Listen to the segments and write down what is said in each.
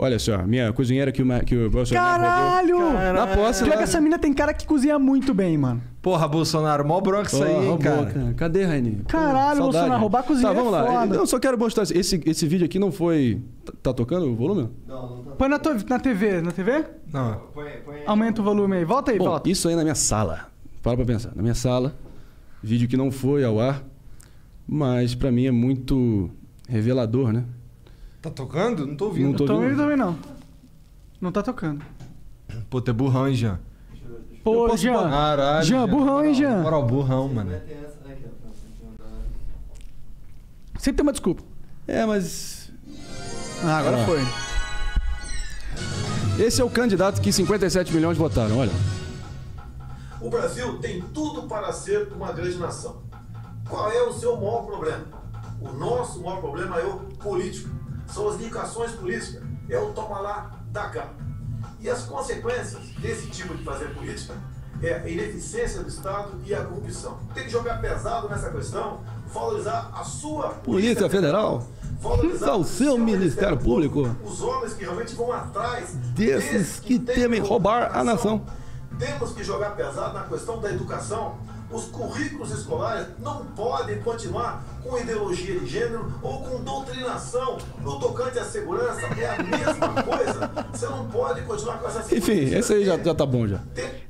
Olha só, minha cozinheira que o, que o Bolsonaro Caralho! Na posse Pior que essa mina tem cara que cozinha muito bem, mano. Porra, Bolsonaro, mó bronca isso aí, hein, roubou, cara. cara. Cadê, Rainy? Caralho, Saudade. Bolsonaro, roubar a cozinha Tá, vamos é lá. foda. Eu só quero mostrar. Esse, esse vídeo aqui não foi. Tá, tá tocando o volume? Põe na, tua- na TV, na TV? Não. Aumenta o volume aí. Volta aí, Bom, volta. isso aí na minha sala. Para pra pensar. Na minha sala. Vídeo que não foi ao ar. Mas pra mim é muito revelador, né? Tá tocando? Não tô ouvindo. Não tô Tô ouvindo. ouvindo também não. Não tá tocando. Pô, tu é burrão, hein, Jean? Pô, posso Jean. Caralho. Jean, burrão, hein, Jean? Moral, burrão, mano. Sempre tem uma desculpa. É, mas. Ah, agora Ah. foi. Esse é o candidato que 57 milhões votaram, olha. O Brasil tem tudo para ser uma grande nação. Qual é o seu maior problema? O nosso maior problema é o político. São as indicações políticas. É o toma lá, da cá. E as consequências desse tipo de fazer política é a ineficiência do Estado e a corrupção. Tem que jogar pesado nessa questão, valorizar a sua Polícia Federal. valorizar o seu Ministério Público. Os homens que realmente vão atrás Desses que têm temem roubar a nação. Temos que jogar pesado na questão da educação. Os currículos escolares não podem continuar com ideologia de gênero ou com doutrinação. No tocante à segurança, é a mesma coisa. Você não pode continuar com essa Enfim, esse aí já, já tá bom já.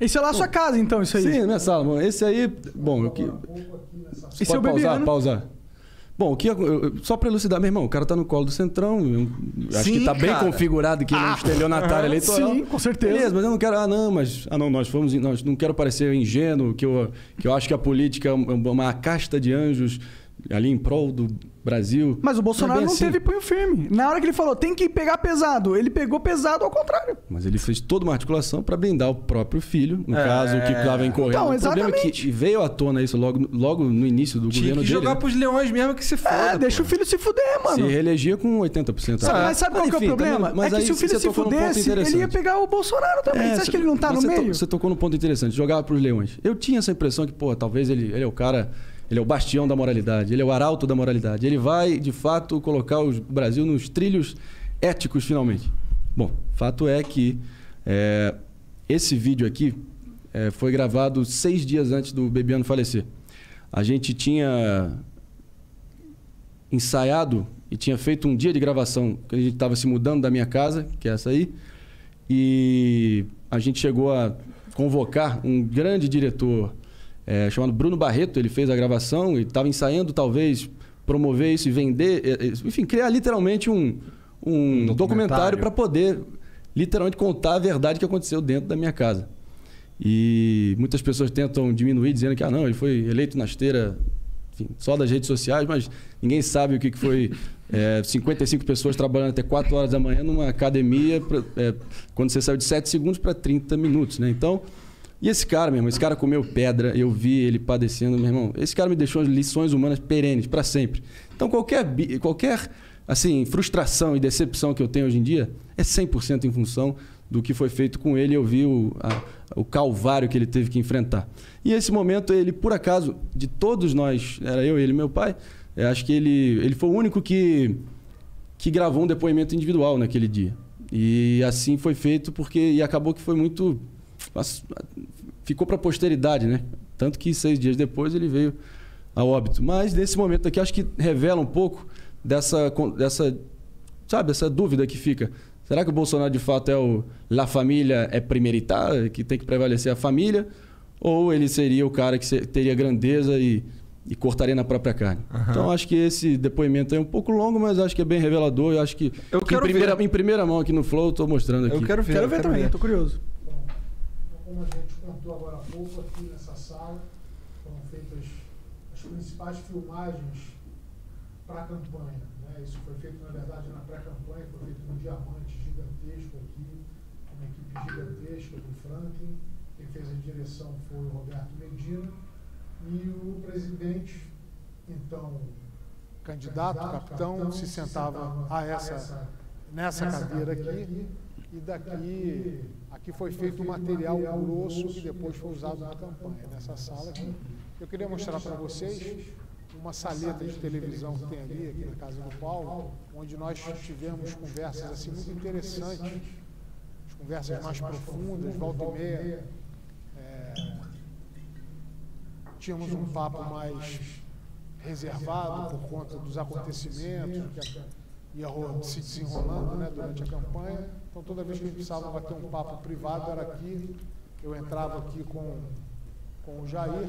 Esse é lá a sua casa, então, isso aí. Sim, na minha sala, mano. Esse aí, bom, eu que. Esse é o pausar, Bebiano. pausar. Bom, o que, eu- só pra elucidar, meu irmão, o cara tá no colo do Centrão. acho Sim, que tá bem cara. configurado aqui no estelionatário eleitoral. Sim, com certeza. Beleza, mas eu não quero. Ah, não, mas. Ah, não, nós fomos. Nós não quero parecer ingênuo, que eu, que eu acho que a política é uma uma casta de anjos ali em prol do Brasil. Mas o Bolsonaro é bem não assim. teve punho firme. Na hora que ele falou, tem que pegar pesado, ele pegou pesado ao contrário. Mas ele fez toda uma articulação para blindar o próprio filho, no É. caso, que estava incorrendo. Então, o problema é exatamente. que veio à tona isso logo, logo no início do Tinha governo que dele. jogar pros leões mesmo que se foda. É, deixa o pô. filho se fuder, mano. Se reelegia com 80%. Sabe, Ah, mas sabe qual que é o enfim, problema? também- mas é que aí se o filho se fudesse, ele ia pegar o Bolsonaro também. É, você acha que ele não tá no você to- meio? Você tocou num ponto interessante, jogar pros leões. Eu tinha essa impressão que, pô, talvez ele, ele é o cara, ele é o bastião da moralidade, ele é o arauto da moralidade. Ele vai, de fato, colocar o Brasil nos trilhos éticos, finalmente. Bom, fato é que é, esse vídeo aqui é, foi gravado seis dias antes do Bebiano falecer. A gente tinha ensaiado e tinha feito um dia de gravação, que a gente estava se mudando da minha casa, que é essa aí, e a gente chegou a convocar um grande diretor eh, chamado Bruno Barreto, ele fez a gravação e estava ensaiando talvez promover isso e vender, eh, eh, enfim, criar literalmente um, um documentário. documentário para poder literalmente contar a verdade que aconteceu dentro da minha casa. E muitas pessoas tentam diminuir, dizendo que ah, não, ele foi eleito na esteira enfim, só das redes sociais, mas ninguém sabe o que, que foi é, 55 pessoas trabalhando até 4 horas da manhã numa academia, pra- é, quando você saiu de 7 segundos para 30 minutos. Né? Então, e esse cara, meu irmão, esse cara comeu pedra, eu vi ele padecendo, meu irmão. Esse cara me deixou lições humanas perenes, para sempre. Então, qualquer, qualquer assim, frustração e decepção que eu tenho hoje em dia é 100% em função do que foi feito com ele. Eu vi o, a- o calvário que ele teve que enfrentar. E esse momento, ele, por acaso, de todos nós, era eu, ele e meu pai, eu acho que ele, ele foi o único que, que gravou um depoimento individual naquele dia. E assim foi feito porque e acabou que foi muito mas, ficou para a posteridade, né? Tanto que seis dias depois ele veio a óbito. Mas nesse momento aqui acho que revela um pouco dessa dessa sabe essa dúvida que fica. Será que o Bolsonaro de fato é o La Família é primeiritar, que tem que prevalecer a família, ou ele seria o cara que teria grandeza e, e cortaria na própria carne? Então acho que esse depoimento é um pouco longo, mas acho que é bem revelador. Eu acho que, Eu que quero em, primeira, ver. em primeira mão aqui no Flow, estou mostrando aqui. Eu quero ver. Quero eu ver também, tô curioso. Como a gente contou agora há pouco, aqui nessa sala foram feitas as principais filmagens para a campanha. Né? Isso foi feito, na verdade, na pré-campanha, foi feito num diamante gigantesco aqui, uma equipe gigantesca do Franklin. Quem fez a direção foi o Roberto Medina. E o presidente, então, candidato, capitão, se sentava a essa, nessa cadeira aqui. E daqui, aqui foi feito um material grosso que depois foi usado na campanha, nessa sala aqui. Eu queria mostrar para vocês um uma saleta de televisão que tem ali, aqui na casa do Paulo, onde nós tivemos conversas assim muito interessantes, as conversas mais profundas, volta e meia. É, tínhamos um papo mais reservado por conta dos acontecimentos ia se desenrolando né, durante a campanha. Então toda vez que a gente precisava bater um papo privado era aqui. Eu entrava aqui com, com o Jair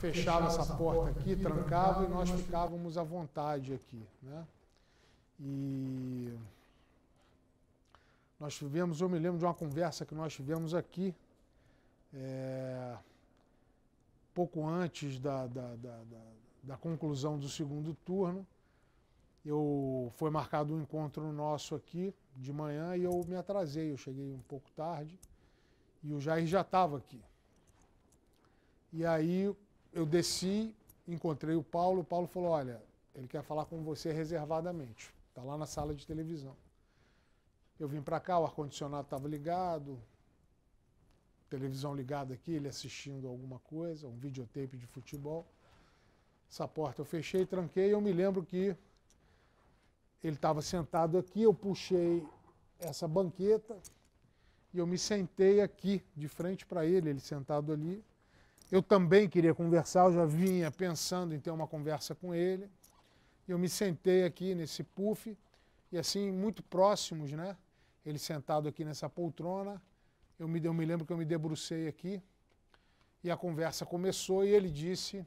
fechava essa porta aqui, trancava e nós ficávamos à vontade aqui. Né? E nós tivemos, eu me lembro de uma conversa que nós tivemos aqui, é, pouco antes da, da, da, da, conclusão do segundo turno. Eu, foi marcado um encontro nosso aqui de manhã e eu me atrasei, eu cheguei um pouco tarde e o Jair já estava aqui. E aí eu desci, encontrei o Paulo, o Paulo falou, olha, ele quer falar com você reservadamente. Está lá na sala de televisão. Eu vim para cá, o ar-condicionado estava ligado, televisão ligada aqui, ele assistindo alguma coisa, um videotape de futebol. Essa porta eu fechei, tranquei, eu me lembro que ele estava sentado aqui, eu puxei essa banqueta e eu me sentei aqui, de frente para ele, ele sentado ali. Eu também queria conversar, eu já vinha pensando em ter uma conversa com ele. Eu me sentei aqui nesse puff e assim, muito próximos, né? Ele sentado aqui nessa poltrona. Eu me, eu me lembro que eu me debrucei aqui e a conversa começou e ele disse,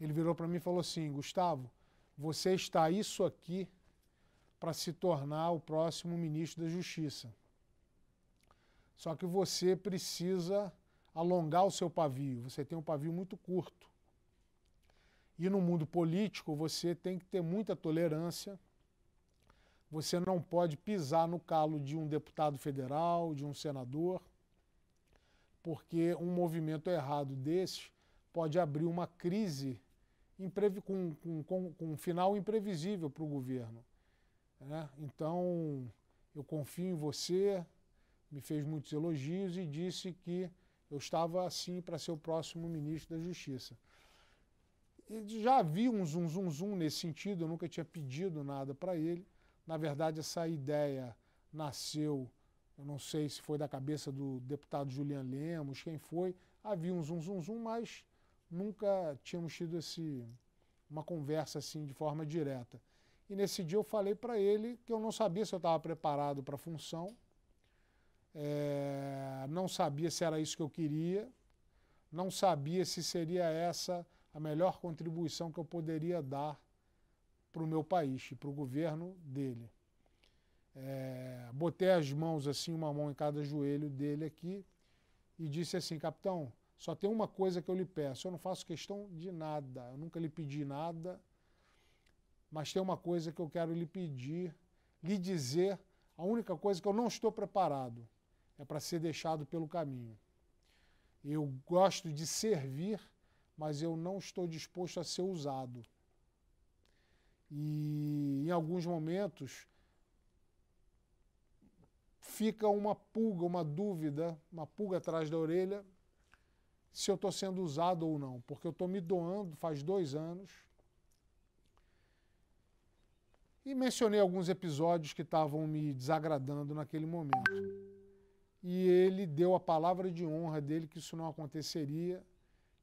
ele virou para mim e falou assim, Gustavo, você está isso aqui para se tornar o próximo ministro da Justiça. Só que você precisa alongar o seu pavio, você tem um pavio muito curto. E no mundo político você tem que ter muita tolerância. Você não pode pisar no calo de um deputado federal, de um senador, porque um movimento errado desse pode abrir uma crise com, com, com um final imprevisível para o governo. Né? Então, eu confio em você, me fez muitos elogios e disse que eu estava assim para ser o próximo ministro da Justiça. Já havia um zum, zum, zum nesse sentido, eu nunca tinha pedido nada para ele. Na verdade, essa ideia nasceu, eu não sei se foi da cabeça do deputado Julian Lemos, quem foi. Havia um zum, zum, zum, mas nunca tínhamos tido esse, uma conversa assim de forma direta. E nesse dia eu falei para ele que eu não sabia se eu estava preparado para a função, é, não sabia se era isso que eu queria, não sabia se seria essa a melhor contribuição que eu poderia dar para o meu país e para o governo dele. É, botei as mãos assim, uma mão em cada joelho dele aqui e disse assim, capitão, só tem uma coisa que eu lhe peço, eu não faço questão de nada, eu nunca lhe pedi nada, mas tem uma coisa que eu quero lhe pedir, lhe dizer, a única coisa que eu não estou preparado é para ser deixado pelo caminho. Eu gosto de servir, mas eu não estou disposto a ser usado. E em alguns momentos fica uma pulga, uma dúvida, uma pulga atrás da orelha, se eu estou sendo usado ou não, porque eu estou me doando faz dois anos. E mencionei alguns episódios que estavam me desagradando naquele momento e ele deu a palavra de honra dele que isso não aconteceria,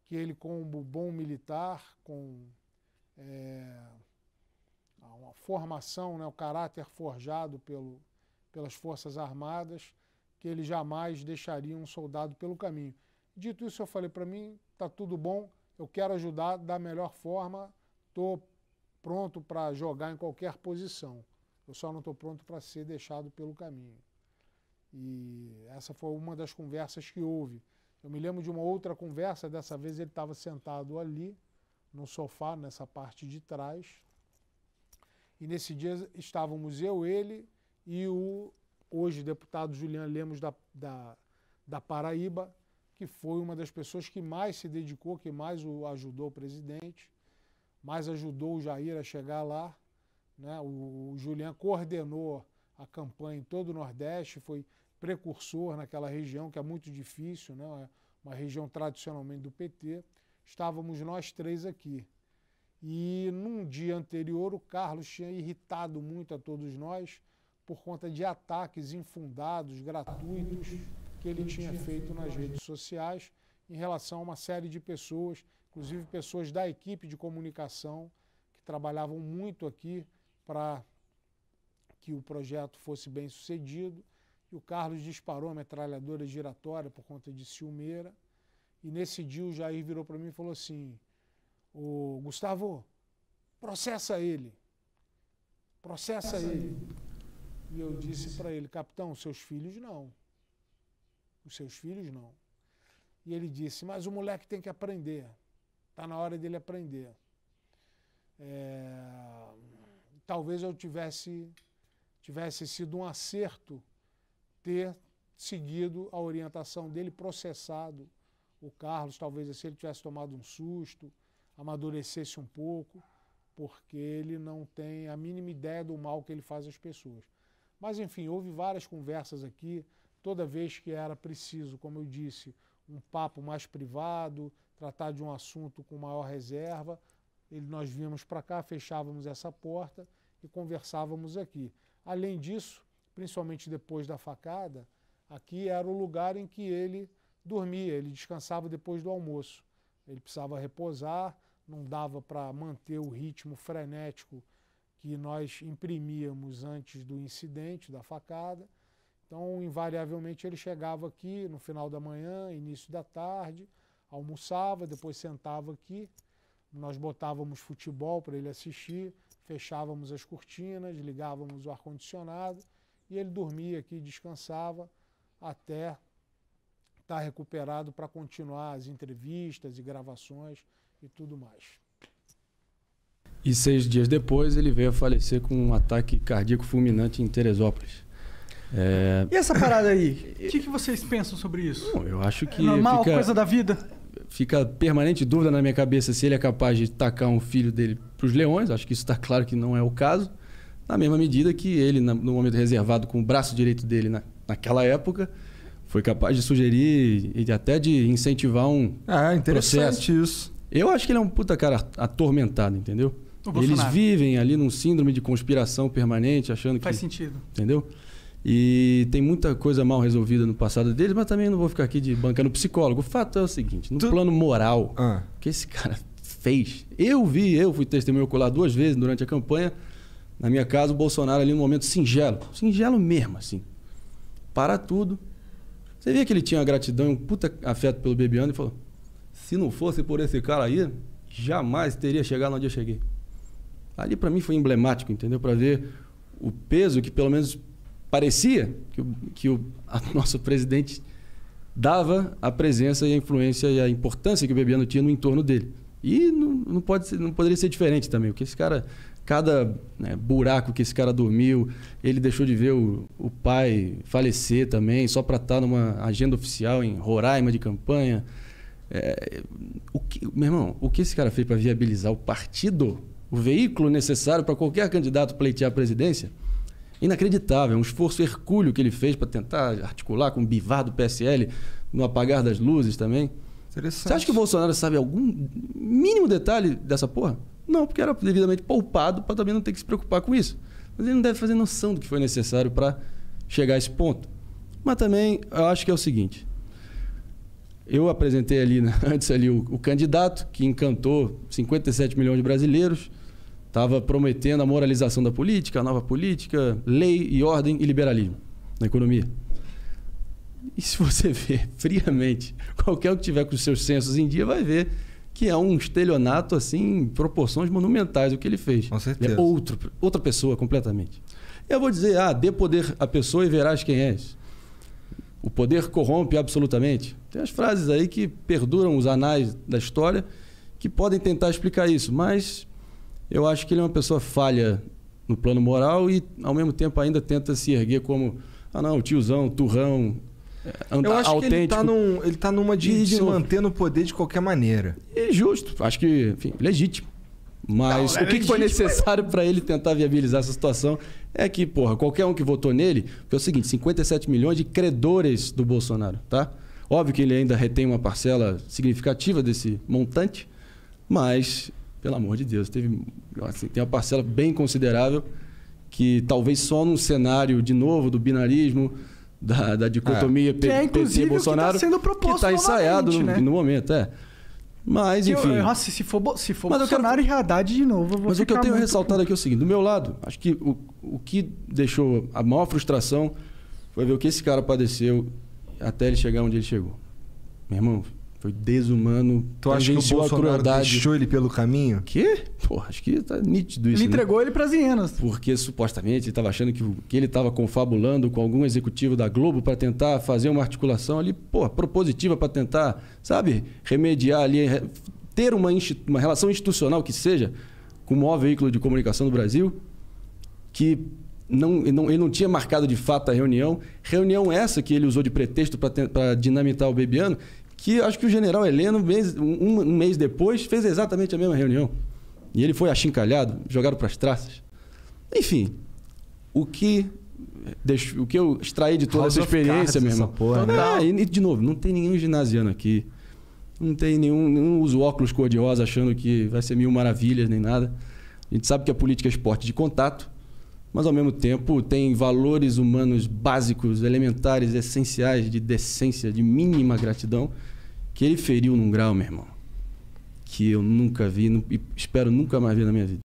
que ele, como bom militar, com é, uma formação, né, o caráter forjado pelo, pelas Forças Armadas, que ele jamais deixaria um soldado pelo caminho. Dito isso, eu falei para mim, está tudo bom, eu quero ajudar da melhor forma, estou pronto para jogar em qualquer posição. Eu só não estou pronto para ser deixado pelo caminho. E essa foi uma das conversas que houve. Eu me lembro de uma outra conversa, dessa vez ele estava sentado ali, no sofá, nessa parte de trás. E nesse dia estávamos eu, ele e o hoje deputado Julian Lemos da, da, da Paraíba, que foi uma das pessoas que mais se dedicou, que mais o ajudou o presidente, mais ajudou o Jair a chegar lá. Né? O, o Julian coordenou a campanha em todo o Nordeste, foi precursor naquela região que é muito difícil, né? É uma região tradicionalmente do PT. estávamos nós três aqui. E num dia anterior, o Carlos tinha irritado muito a todos nós por conta de ataques infundados, gratuitos, que ele tinha feito nas redes sociais em relação a uma série de pessoas, inclusive pessoas da equipe de comunicação, que trabalhavam muito aqui para que o projeto fosse bem sucedido. E o Carlos disparou a metralhadora giratória por conta de ciumeira. E nesse dia o Jair virou para mim e falou assim: o Gustavo, processa ele. Processa ele. E eu disse para ele, capitão, seus filhos não. Os seus filhos não. E ele disse, mas o moleque tem que aprender. Está na hora dele aprender. É, talvez eu tivesse, tivesse sido um acerto ter seguido a orientação dele, processado o Carlos, talvez se ele tivesse tomado um susto, amadurecesse um pouco, porque ele não tem a mínima ideia do mal que ele faz às pessoas. Mas, enfim, houve várias conversas aqui, toda vez que era preciso, como eu disse, um papo mais privado, tratar de um assunto com maior reserva, ele, nós vínhamos para cá, fechávamos essa porta e conversávamos aqui. Além disso, principalmente depois da facada, aqui era o lugar em que ele dormia, ele descansava depois do almoço. Ele precisava reposar, não dava para manter o ritmo frenético que nós imprimíamos antes do incidente, da facada. Então, invariavelmente, ele chegava aqui no final da manhã, início da tarde, almoçava, depois sentava aqui. Nós botávamos futebol para ele assistir, fechávamos as cortinas, ligávamos o ar-condicionado e ele dormia aqui, descansava até estar recuperado para continuar as entrevistas e gravações e tudo mais. E seis dias depois ele veio a falecer com um ataque cardíaco fulminante em Teresópolis. É... E essa parada aí? O que, que, vocês pensam sobre isso? Bom, eu acho que. É normal, fica, coisa da vida. Fica permanente dúvida na minha cabeça se ele é capaz de tacar um filho dele para os leões. Acho que isso está claro que não é o caso. Na mesma medida que ele, no momento reservado com o braço direito dele na, naquela época, foi capaz de sugerir e até de incentivar um ah, interessante processo. isso. Eu acho que ele é um puta cara atormentado, entendeu? Eles vivem ali num síndrome de conspiração permanente, achando Faz que. Faz sentido. Entendeu? E tem muita coisa mal resolvida no passado deles, mas também não vou ficar aqui de bancando psicólogo. O fato é o seguinte: no tu... plano moral, ah. que esse cara fez. Eu vi, eu fui testemunho ocular duas vezes durante a campanha. Na minha casa, o Bolsonaro ali num momento singelo. Singelo mesmo, assim. Para tudo. Você via que ele tinha uma gratidão, um puta afeto pelo Bebiano e falou: se não fosse por esse cara aí, jamais teria chegado onde eu cheguei. Ali para mim foi emblemático, entendeu? Para ver o peso que pelo menos parecia que o, que o nosso presidente dava à presença e à influência e à importância que o Bebiano tinha no entorno dele. E não, não, pode ser, não poderia ser diferente também, porque esse cara, cada né, buraco que esse cara dormiu, ele deixou de ver o, o pai falecer também, só para estar tá numa agenda oficial em Roraima de campanha. É, o que, meu irmão, o que esse cara fez para viabilizar o partido o veículo necessário para qualquer candidato pleitear a presidência, inacreditável. É um esforço hercúleo que ele fez para tentar articular com o bivar do PSL no apagar das luzes também. Você acha que o Bolsonaro sabe algum mínimo detalhe dessa porra? Não, porque era devidamente poupado para também não ter que se preocupar com isso. Mas ele não deve fazer noção do que foi necessário para chegar a esse ponto. Mas também eu acho que é o seguinte: eu apresentei ali né, antes ali o, o, candidato que encantou 57 milhões de brasileiros, estava prometendo a moralização da política, a nova política, lei e ordem e liberalismo na economia. E se você ver friamente, qualquer um que tiver com os seus censos em dia vai ver que é um estelionato assim, em proporções monumentais o que ele fez. Com certeza. é outro, outra pessoa completamente. Eu vou dizer, ah, dê poder à pessoa e verás quem és. O poder corrompe absolutamente. Tem as frases aí que perduram os anais da história que podem tentar explicar isso, mas eu acho que ele é uma pessoa falha no plano moral e, ao mesmo tempo, ainda tenta se erguer como, ah, não, tiozão, turrão, é, eu acho autêntico. que ele está num, ele tá numa de, de se manter no poder de qualquer maneira. É justo, acho que, enfim, legítimo. Mas não, o que, que foi necessário para ele tentar viabilizar essa situação é que, porra, qualquer um que votou nele, foi o seguinte: 57 milhões de credores do Bolsonaro, tá? Óbvio que ele ainda retém uma parcela significativa desse montante, mas, pelo amor de Deus, teve assim, tem uma parcela bem considerável que talvez só num cenário, de novo, do binarismo, da, da dicotomia é. PT Bolsonaro, que está sendo proposto que está ensaiado no, né? no momento, é. Mas, enfim. Eu, nossa, se for, se for mas Bolsonaro quero... e Haddad de novo, eu vou Mas o que eu tenho ressaltado aqui é o seguinte: do meu lado, acho que o, o que deixou a maior frustração foi ver o que esse cara padeceu até ele chegar onde ele chegou. Meu irmão, foi desumano. Tu acha que o Bolsonaro deixou ele pelo caminho? Quê? Pô, acho que tá nítido isso. Ele né? entregou ele para as hienas. Porque supostamente ele estava achando que, que ele estava confabulando com algum executivo da Globo para tentar fazer uma articulação ali, pô, propositiva para tentar, sabe, remediar ali, ter uma, uma relação institucional que seja com o maior veículo de comunicação do Brasil, que não, ele, não, ele não tinha marcado de fato a reunião. Reunião essa que ele usou de pretexto para dinamitar o Bebiano que acho que o general Heleno, um, um mês depois, fez exatamente a mesma reunião. E ele foi achincalhado, jogado para as traças. Enfim, o que, o que eu extraí de toda House essa experiência, meu irmão. Porra, né? ah, e, de novo, não tem nenhum ginasiano aqui. Não tem nenhum, nenhum usa óculos cor-de-rosa achando que vai ser mil maravilhas nem nada. A gente sabe que a política é esporte de contato, mas ao mesmo tempo tem valores humanos básicos, elementares, essenciais, de decência, de mínima gratidão, que ele feriu num grau, meu irmão, que eu nunca vi e espero nunca mais ver na minha vida.